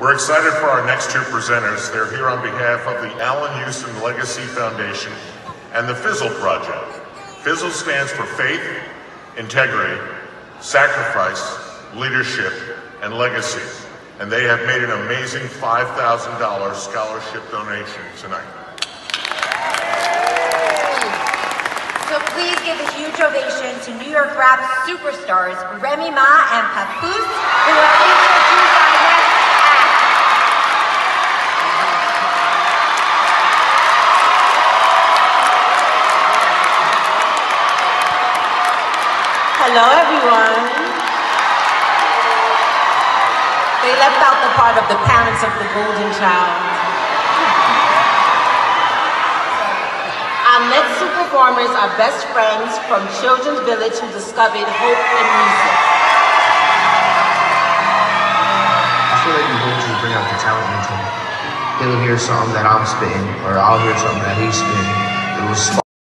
We're excited for our next two presenters. They're here on behalf of the Allan Houston Legacy Foundation and the FISLL Project. FISLL stands for faith, integrity, sacrifice, leadership, and legacy. And they have made an amazing $5,000 scholarship donation tonight. So please give a huge ovation to New York rap superstars Remy Ma and Papoose, Hello, everyone. They left out the part of the parents of the golden child. Our next two performers are best friends from Children's Village who discovered hope in music. I feel like both just bring out the talent in. He'll hear something that I'm spitting, or I'll hear something that he's spitting. It was smart.